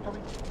飛び